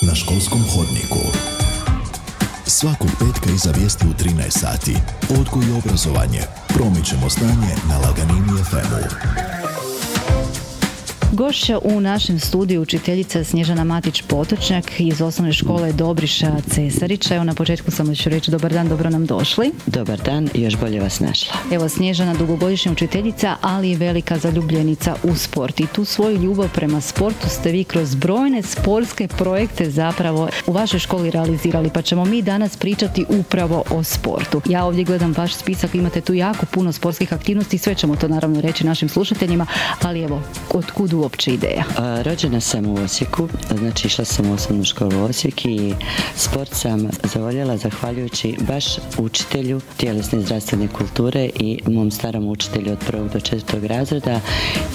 Na školskom hodniku. Svakog petka iza vijesti u 13 sati. Odgoj i obrazovanje. Promičemo znanje na Laganini FM-u. Gošća u našem studiju učiteljica Snježana Matić Potočnjak iz osnovne škole Dobriša Cesarića. Evo na početku samo ću reći dobar dan, dobro nam došli. Dobar dan još bolje vas našla. Evo Snježana dugogodišnja učiteljica, ali i velika zaljubljenica u sport. I tu svoju ljubav prema sportu ste vi kroz brojne sportske projekte zapravo u vašoj školi realizirali. Pa ćemo mi danas pričati upravo o sportu. Ja ovdje gledam vaš spisak, imate tu jako puno sportskih aktivnosti, sve ćemo to naravno reći našim slušateljima, ali evo, od kudu uopće ideja? rođena sam u Osijeku, znači išla sam u osnovnu školu u Osijek i sport sam zavoljela zahvaljujući baš učitelju tjelesne zdravstvene kulture i mom starom učitelju od prvog do četvrtog razreda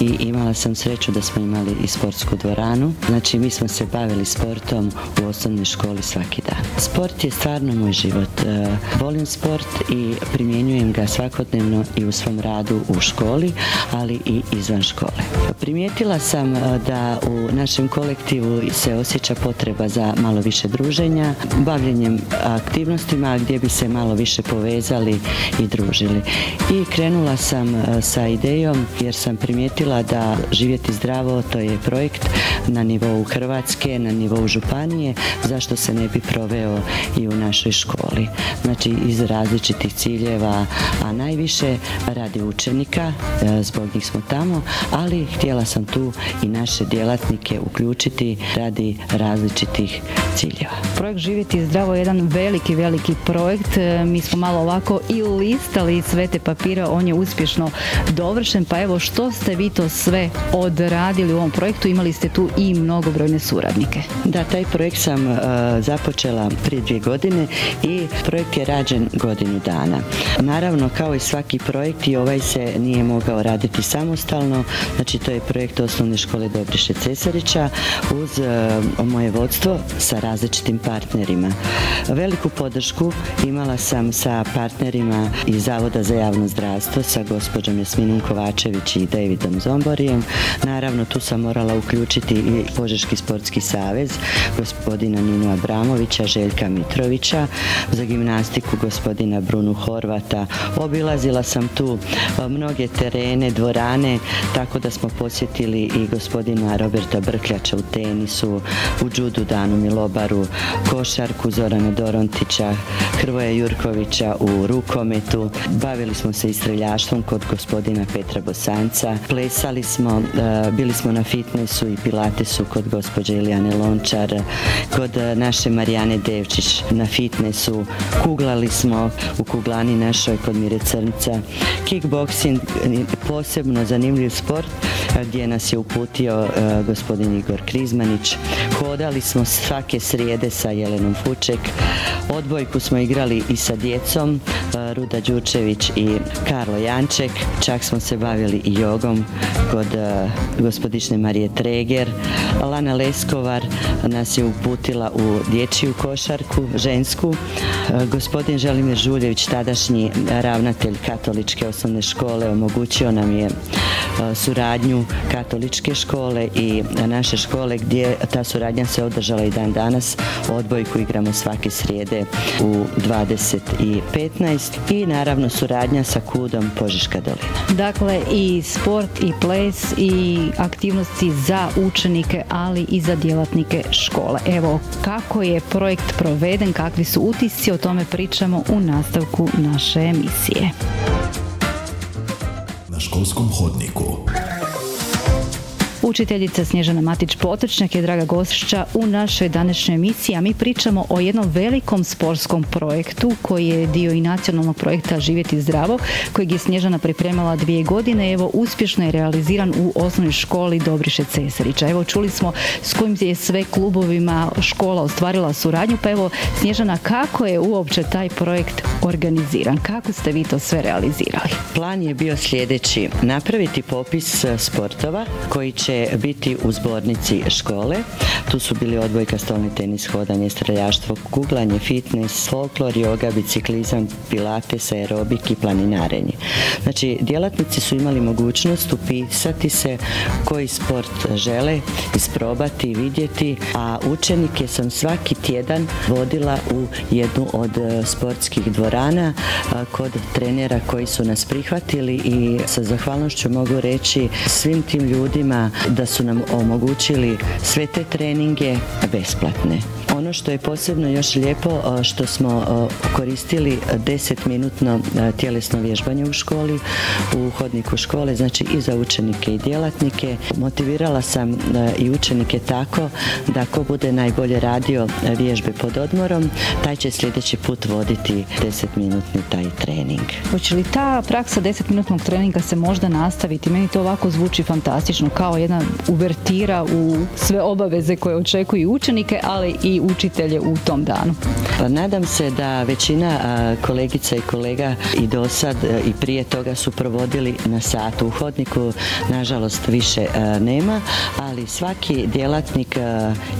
i imala sam sreću da smo imali i sportsku dvoranu. Znači mi smo se bavili sportom u osnovnoj školi svaki dan. Sport je stvarno moj život. E, volim sport i primjenjujem ga svakodnevno i u svom radu u školi, ali i izvan škole. Primijetila sam e, da u našem kolektivu se osjeća potreba za malo više druženja, bavljenjem aktivnostima gdje bi se malo više povezali i družili. I krenula sam e, sa idejom jer sam primijetila da živjeti zdravo to je projekt na nivou Hrvatske, na nivou Županije, zašto se ne bi proveo i u našoj školi. Znači iz različitih ciljeva, a najviše radi učenika, e, zbog njih smo tamo, ali htjela sam tu i naše djelatnike uključiti radi različitih ciljeva. Projekt Živjeti zdravo je jedan veliki, veliki projekt. E, mi smo malo ovako i listali sve te papire, on je uspješno dovršen, pa evo što ste vi to sve odradili u ovom projektu, imali ste tu i mnogobrojne suradnike. Da, taj projekt sam uh, započela prije dvije godine i projekt je rađen godinu dana. Naravno, kao i svaki projekt i ovaj se nije mogao raditi samostalno, znači to je projekt osnovne škole Dobriše Cesarića uz e, moje vodstvo sa različitim partnerima. Veliku podršku imala sam sa partnerima iz Zavoda za javno zdravstvo sa gospođom Jasminom Kovačević i Davidom Zomborijem. Naravno tu sam morala uključiti i Požeški sportski savez gospodina Ninu Abramovića, Željka Mitrovića, za gimnastiku gospodina Brunu Horvata. Obilazila sam tu e, mnoge terene, dvorane, tako da smo posjetili i gospodina Roberta Brkljača u tenisu, u judu Danu Milobaru, košarku Zorana Dorontića, Hrvoja Jurkovića u rukometu. Bavili smo se i streljaštvom kod gospodina Petra Bosanca. Plesali smo, e, bili smo na fitnessu i pilatesu kod gospođe Ilijane Lončar, kod e, naše Marijane Devčić na fitnessu. Kuglali smo u kuglani našoj kod Mire Crnca. Kickboxing, posebno zanimljiv sport gdje nas je uputio e, gospodin Igor Krizmanić. Hodali smo svake srijede sa Jelenom Fuček. Odbojku smo igrali i sa djecom, Ruda Đučević i Karlo Janček. Čak smo se bavili i jogom kod e, gospodične Marije Treger. Lana Leskovar nas je uputila u dječju košarku, žensku. Gospodin Želimir Žuljević, tadašnji ravnatelj katoličke osnovne škole, omogućio nam je suradnju katoličke škole i naše škole gdje ta suradnja se održala i dan danas. Odbojku igramo svake srijede u 20 i 15 i naravno suradnja sa Kudom Požiška dolina. Dakle i sport i ples i aktivnosti za učenike ali i za djelatnike škole. Evo kako je projekt proveden, kakvi su utisci, o tome pričamo u nastavku naše emisije. Na školskom hodniku. Učiteljica Snježana Matić Potočnjak je draga gošća u našoj današnjoj emisiji, a mi pričamo o jednom velikom sportskom projektu koji je dio i nacionalnog projekta Živjeti zdravo, kojeg je Snježana pripremala dvije godine. Evo, uspješno je realiziran u osnovnoj školi Dobriše Cesarića. Evo, čuli smo s kojim je sve klubovima škola ostvarila suradnju, pa evo, Snježana, kako je uopće taj projekt organiziran? Kako ste vi to sve realizirali? Plan je bio sljedeći. Napraviti popis sportova koji će će biti u zbornici škole. Tu su bili odbojka, stolni tenis, hodanje, streljaštvo, kuglanje, fitness, folklor, yoga, biciklizam, pilates, aerobik i planinarenje. Znači, djelatnici su imali mogućnost upisati se koji sport žele, isprobati, vidjeti, a učenike sam svaki tjedan vodila u jednu od e, sportskih dvorana kod trenera koji su nas prihvatili i sa zahvalnošću mogu reći svim tim ljudima da su nam omogućili sve te treninge besplatne. Što je posebno još lijepo što smo koristili 10 minutno tjelesno vježbanje u školi, u hodniku škole, znači i za učenike i djelatnike. Motivirala sam i učenike tako da ko bude najbolje radio vježbe pod odmorom, taj će sljedeći put voditi 10 minutni taj trening. Hoće li ta praksa 10 minutnog treninga se možda nastaviti? Meni to ovako zvuči fantastično, kao jedna uvertira u sve obaveze koje očekuju učenike, ali i učitelje u tom danu? Pa nadam se da većina kolegica i kolega i do sad e, i prije toga su provodili na satu. U hodniku nažalost više e, nema, ali svaki djelatnik e,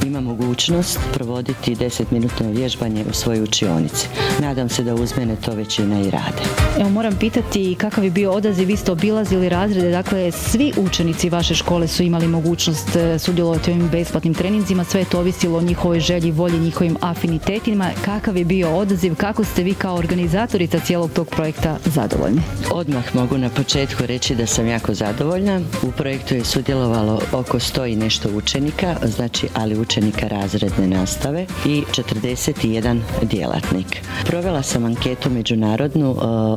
ima mogućnost provoditi 10 minutno vježbanje u svojoj učionici. Nadam se da uz mene to većina i rade. Evo moram pitati kakav je bio odaziv, vi ste obilazili razrede, dakle svi učenici vaše škole su imali mogućnost sudjelovati u ovim besplatnim treninzima, sve je to ovisilo o njihovoj želji, volji, njihovim afinitetima. Kakav je bio odaziv, kako ste vi kao organizatorica cijelog tog projekta zadovoljni? Odmah mogu na početku reći da sam jako zadovoljna. U projektu je sudjelovalo oko 100 i nešto učenika, znači ali učenika razredne nastave i 41 djelatnik. Provela sam anketu međunarodnu e,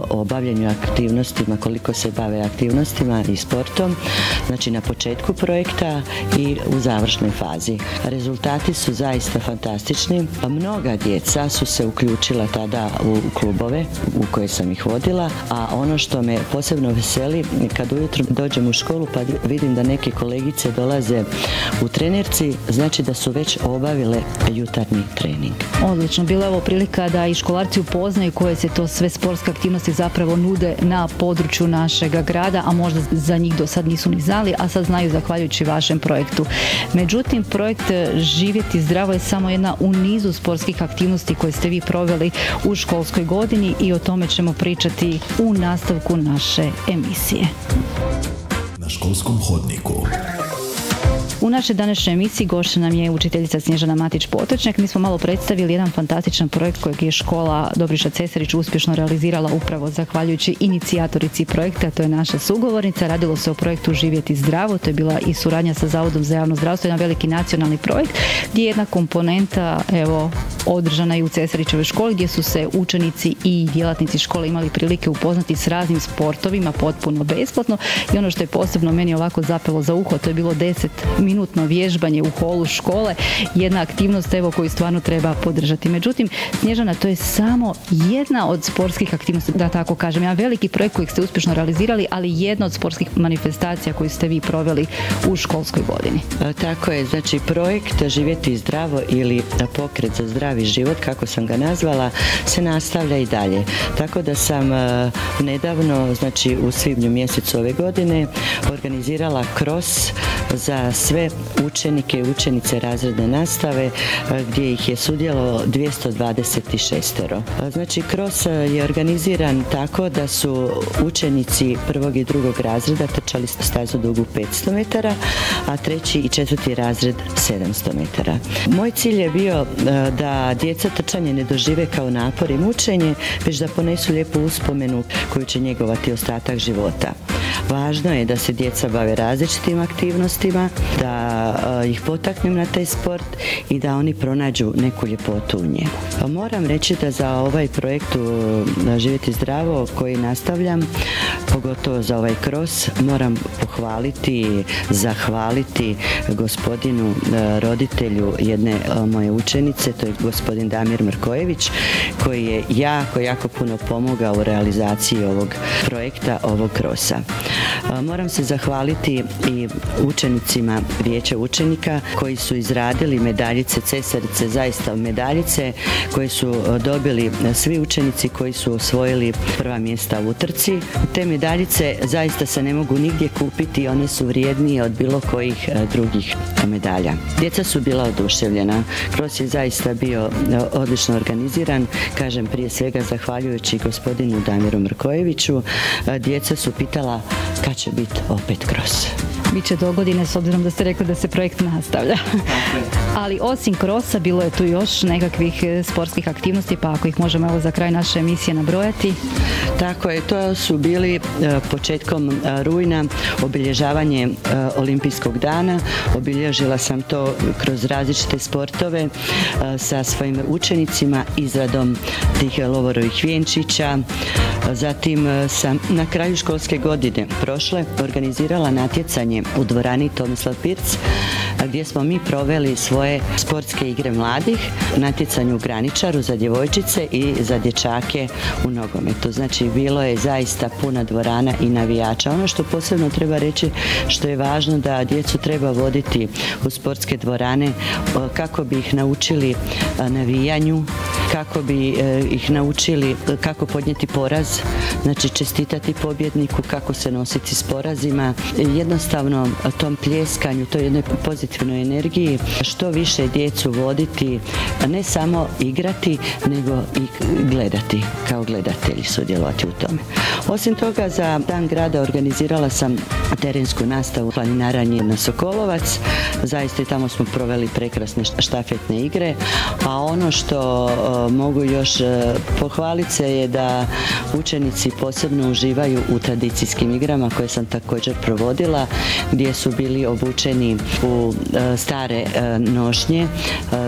o obavljanju aktivnostima, koliko se bave aktivnostima i sportom, znači na početku projekta i u završnoj fazi. Rezultati su zaista fantastični. Mnoga djeca su se uključila tada u klubove u koje sam ih vodila, a ono što me posebno veseli kad ujutro dođem u školu pa vidim da neke kolegice dolaze u trenerci, znači da su već obavile jutarnji trening. Odlično, bila je ovo prilika da i školarci upoznaju koje se to sve sportske aktivnosti zapravo nude na području našega grada, a možda za njih do sad nisu ni znali, a sad znaju zahvaljujući vašem projektu. Međutim, projekt Živjeti zdravo je samo jedna u nizu sportskih aktivnosti koje ste vi proveli u školskoj godini i o tome ćemo pričati u nastavku naše emisije. Na školskom hodniku. U našoj današnjoj emisiji gošća nam je učiteljica Snježana Matić Potočnjak. Mi smo malo predstavili jedan fantastičan projekt kojeg je škola Dobriša Cesarić uspješno realizirala upravo zahvaljujući inicijatorici projekta, to je naša sugovornica. Radilo se o projektu Živjeti zdravo, to je bila i suradnja sa Zavodom za javno zdravstvo, jedan veliki nacionalni projekt gdje je jedna komponenta evo održana i u Cesarićevoj školi gdje su se učenici i djelatnici škole imali prilike upoznati s raznim sportovima potpuno besplatno i ono što je posebno meni ovako zapelo za uho, to je bilo 10 minutno vježbanje u holu škole, jedna aktivnost evo koju stvarno treba podržati. Međutim, Snježana, to je samo jedna od sportskih aktivnosti, da tako kažem. Jedan veliki projekt kojeg ste uspješno realizirali, ali jedna od sportskih manifestacija koju ste vi proveli u školskoj godini. E, tako je, znači projekt Živjeti zdravo ili pokret za zdravi život, kako sam ga nazvala, se nastavlja i dalje. Tako da sam e, nedavno, znači u svibnju mjesecu ove godine, organizirala kros za sve učenike i učenice razredne nastave e, gdje ih je sudjelo 226. Znači kroz e, je organiziran tako da su učenici prvog i drugog razreda trčali stazu dugu 500 metara, a treći i četvrti razred 700 metara. Moj cilj je bio e, djeca trčanje ne dožive kao napor i mučenje, već da ponesu lijepu uspomenu koju će njegovati ostatak života. Važno je da se djeca bave različitim aktivnostima, da ih potaknem na taj sport i da oni pronađu neku ljepotu u njemu. Pa moram reći da za ovaj projekt Živjeti zdravo koji nastavljam, pogotovo za ovaj kros, moram pohvaliti, zahvaliti gospodinu roditelju jedne moje učenice, to je gospodin Damir Mrkojević, koji je jako, jako puno pomogao u realizaciji ovog projekta, ovog krosa. Moram se zahvaliti i učenicima vijeća učenika koji su izradili medaljice cesarice, zaista medaljice koje su dobili svi učenici koji su osvojili prva mjesta u utrci. Te medaljice zaista se ne mogu nigdje kupiti boriti i one su vrijednije od bilo kojih e, drugih medalja. Djeca su bila oduševljena. Kroz je zaista bio e, odlično organiziran, kažem prije svega zahvaljujući gospodinu Damiru Mrkojeviću. Djeca su pitala kad će biti opet kroz. Biće do godine s obzirom da ste rekli da se projekt nastavlja. Ali osim krosa bilo je tu još nekakvih e, sportskih aktivnosti pa ako ih možemo evo za kraj naše emisije nabrojati. Tako je, to su bili e, početkom e, rujna obilježavanje olimpijskog dana. Obilježila sam to kroz različite sportove sa svojim učenicima izradom tih lovorovih vjenčića. Zatim sam na kraju školske godine prošle organizirala natjecanje u dvorani Tomislav Pirc gdje smo mi proveli svoje sportske igre mladih, natjecanju u graničaru za djevojčice i za dječake u nogometu. Znači bilo je zaista puna dvorana i navijača. Ono što posebno treba reći što je važno da djecu treba voditi u sportske dvorane kako bi ih naučili navijanju, kako bi e, ih naučili kako podnijeti poraz, znači čestitati pobjedniku, kako se nositi s porazima. Jednostavno tom pljeskanju, toj jednoj pozitivnoj energiji, što više djecu voditi, ne samo igrati, nego i gledati, kao gledatelji sudjelovati u tome. Osim toga, za dan grada organizirala sam terensku nastavu planinaranje na Sokolovac. Zaista i tamo smo proveli prekrasne štafetne igre, a ono što mogu još e, pohvaliti se je da učenici posebno uživaju u tradicijskim igrama koje sam također provodila gdje su bili obučeni u e, stare e, nošnje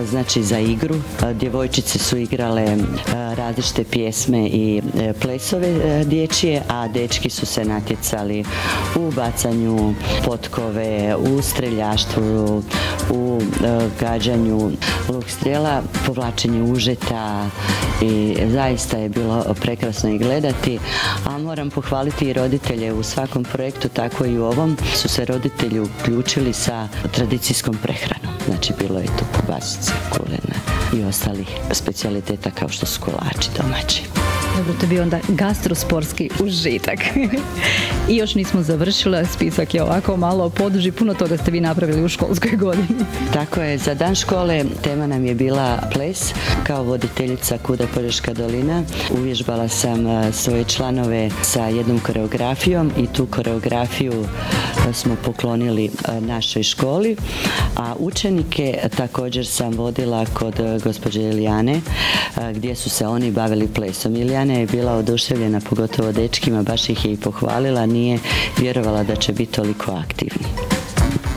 znači za igru. Djevojčice su igrale različite pjesme i plesove dječje a dečki su se natjecali u bacanju potkove u streljaštvu u gađanju luk strela povlačenju užeta i zaista je bilo prekrasno i gledati, a moram pohvaliti i roditelje u svakom projektu, tako i u ovom su se roditelji uključili sa tradicijskom prehranom. Znači bilo je tu kubasice, kulena i ostalih specijaliteta kao što su kolači domaći. Dobro, to bi onda gastrosportski užitak. I još nismo završili, spisak je ovako malo poduži, puno toga ste vi napravili u školskoj godini. Tako je, za dan škole tema nam je bila ples. Kao voditeljica Kuda Požeška dolina uvježbala sam svoje članove sa jednom koreografijom i tu koreografiju smo poklonili našoj školi, a učenike također sam vodila kod gospođe Ilijane gdje su se oni bavili plesom. Ilijana je bila oduševljena, pogotovo dečkima, baš ih je i pohvalila, nije vjerovala da će biti toliko aktivni.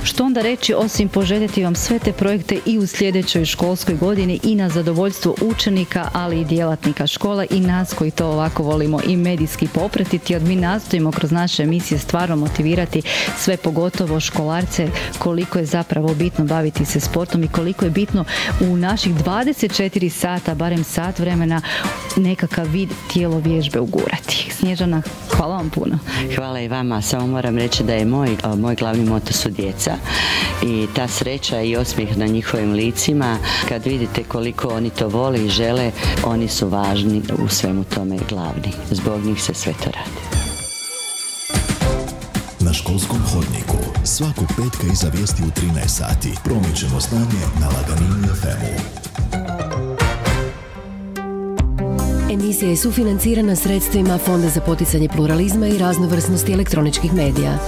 Što onda reći osim poželjeti vam sve te projekte i u sljedećoj školskoj godini i na zadovoljstvo učenika, ali i djelatnika škola i nas koji to ovako volimo i medijski popratiti, jer mi nastojimo kroz naše emisije stvarno motivirati sve pogotovo školarce koliko je zapravo bitno baviti se sportom i koliko je bitno u naših 24 sata, barem sat vremena, nekakav vid tijelo vježbe ugurati. Snježana, hvala vam puno. Hvala i vama, samo moram reći da je moj, moj glavni moto su djeca i ta sreća i osmijeh na njihovim licima kad vidite koliko oni to vole i žele oni su važni u svemu tome glavni zbog njih se sve to radi na školskom hodniku svakog petka iza vijesti u 13 sati promičemo znanje na Laganini FM-u. Emisija je sufinancirana sredstvima Fonda za poticanje pluralizma i raznovrsnosti elektroničkih medija.